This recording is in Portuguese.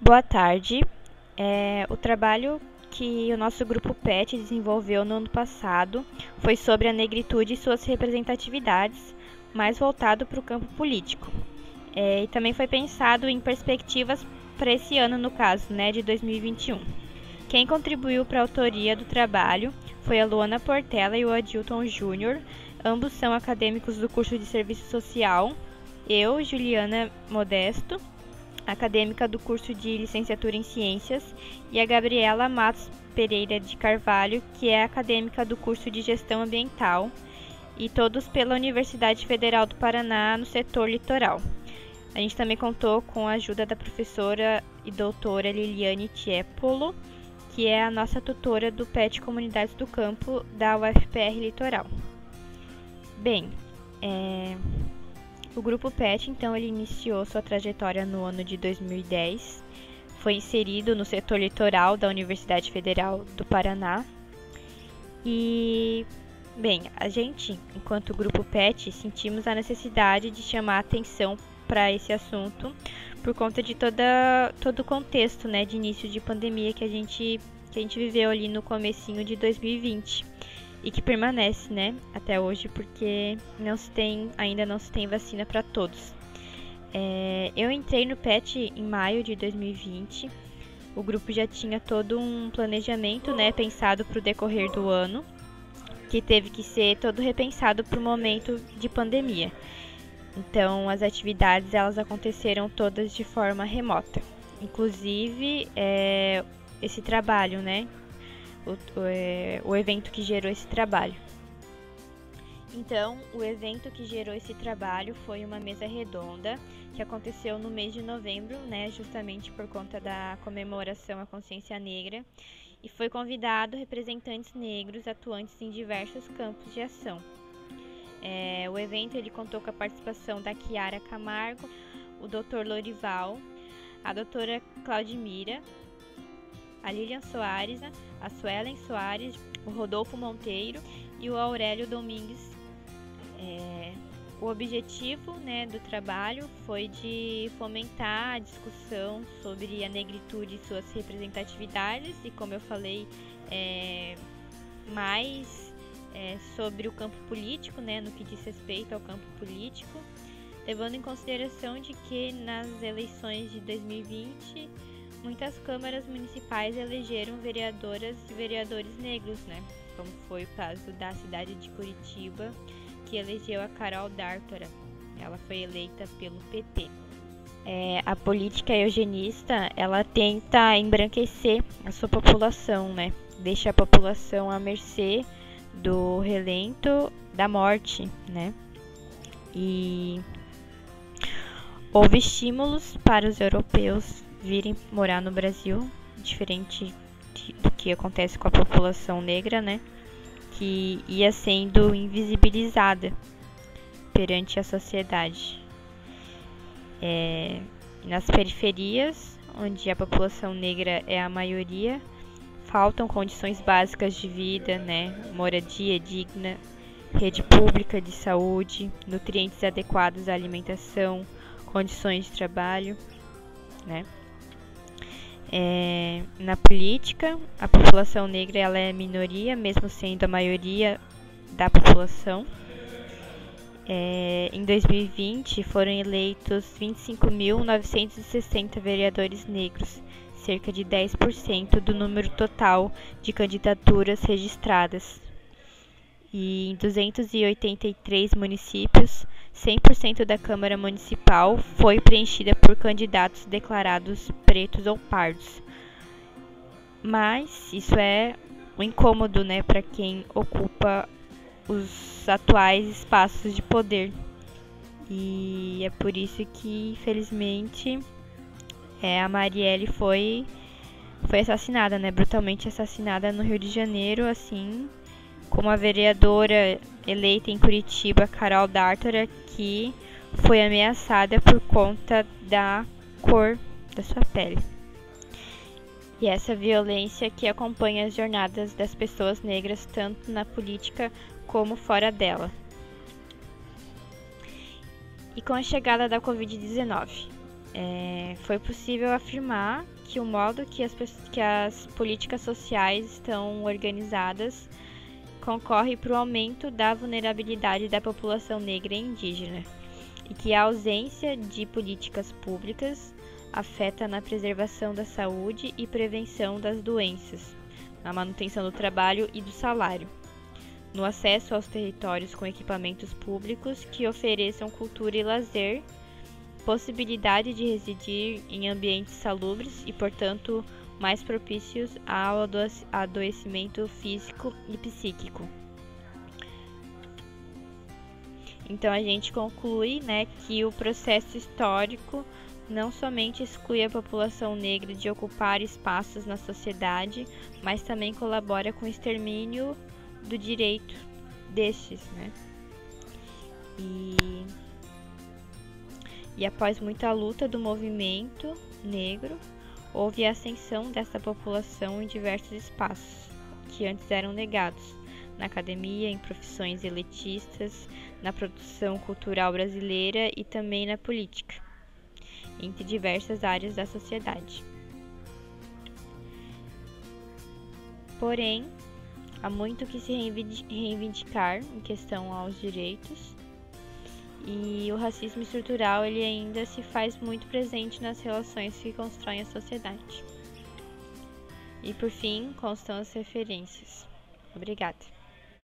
Boa tarde. É, o trabalho que o nosso grupo PET desenvolveu no ano passado foi sobre a negritude e suas representatividades, mais voltado para o campo político. É, e também foi pensado em perspectivas para esse ano, no caso, né, de 2021. Quem contribuiu para a autoria do trabalho foi a Luana Portela e o Adilton Júnior, ambos são acadêmicos do curso de Serviço Social. Eu, Juliana Modesto, acadêmica do curso de Licenciatura em Ciências, e a Gabriela Matos Pereira de Carvalho, que é acadêmica do curso de Gestão Ambiental, e todos pela Universidade Federal do Paraná, no setor litoral. A gente também contou com a ajuda da professora e doutora Liliane Tiepolo, que é a nossa tutora do PET Comunidades do Campo da UFPR Litoral. Bem, é, o grupo PET, então, ele iniciou sua trajetória no ano de 2010. Foi inserido no setor litoral da Universidade Federal do Paraná. E, bem, a gente, enquanto grupo PET, sentimos a necessidade de chamar atenção para esse assunto por conta de toda, todo o contexto né, de início de pandemia que a gente, que a gente viveu ali no comecinho de 2020 e que permanece, né, até hoje, porque não se tem, ainda não se tem vacina para todos. É, eu entrei no PET em maio de 2020. O grupo já tinha todo um planejamento, né, pensado para o decorrer do ano, que teve que ser todo repensado para o momento de pandemia. Então, as atividades elas aconteceram todas de forma remota, inclusive é, esse trabalho, né, o, é, o evento que gerou esse trabalho. Então, o evento que gerou esse trabalho foi uma mesa redonda que aconteceu no mês de novembro, né, justamente por conta da comemoração à consciência negra, e foi convidado representantes negros atuantes em diversos campos de ação. É, o evento ele contou com a participação da Kiara Camargo, o Dr. Lorival, a doutora Claudimira, a Lilian Soares, a Suelen Soares, o Rodolfo Monteiro e o Aurélio Domingues. É, o objetivo né, do trabalho foi de fomentar a discussão sobre a negritude e suas representatividades e, como eu falei, é, mais é, sobre o campo político, né, no que diz respeito ao campo político, levando em consideração de que nas eleições de 2020 muitas câmaras municipais elegeram vereadoras e vereadores negros, né? Como foi o caso da cidade de Curitiba, que elegeu a Carol D'Artora. Ela foi eleita pelo PT. É, a política eugenista, ela tenta embranquecer a sua população, né? Deixa a população à mercê do relento da morte, né? E houve estímulos para os europeus virem morar no Brasil, diferente de, do que acontece com a população negra, né? Que ia sendo invisibilizada perante a sociedade. É, nas periferias, onde a população negra é a maioria, faltam condições básicas de vida, né? Moradia digna, rede pública de saúde, nutrientes adequados à alimentação, condições de trabalho, né? É, na política, a população negra ela é minoria, mesmo sendo a maioria da população. É, em 2020 foram eleitos 25.960 vereadores negros, cerca de 10% do número total de candidaturas registradas. E em 283 municípios, 100% da Câmara Municipal foi preenchida por candidatos declarados pretos ou pardos. Mas isso é um incômodo, né, para quem ocupa os atuais espaços de poder. E é por isso que, infelizmente, é, a Marielle foi foi assassinada, né, brutalmente assassinada no Rio de Janeiro, assim como a vereadora eleita em Curitiba, Carol D'Artora, que foi ameaçada por conta da cor da sua pele. E essa violência que acompanha as jornadas das pessoas negras tanto na política como fora dela. E com a chegada da Covid-19, é, foi possível afirmar que o modo que as, que as políticas sociais estão organizadas concorre para o aumento da vulnerabilidade da população negra e indígena, e que a ausência de políticas públicas afeta na preservação da saúde e prevenção das doenças, na manutenção do trabalho e do salário, no acesso aos territórios com equipamentos públicos que ofereçam cultura e lazer, possibilidade de residir em ambientes salubres e, portanto, mais propícios ao adoecimento físico e psíquico. Então a gente conclui, né, que o processo histórico não somente exclui a população negra de ocupar espaços na sociedade, mas também colabora com o extermínio do direito destes, né? E, e após muita luta do movimento negro, houve a ascensão dessa população em diversos espaços que antes eram negados na academia, em profissões elitistas, na produção cultural brasileira e também na política, entre diversas áreas da sociedade. Porém, há muito que se reivindicar em questão aos direitos e o racismo estrutural ele ainda se faz muito presente nas relações que constroem a sociedade. E por fim, constam as referências. Obrigada.